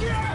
Yeah!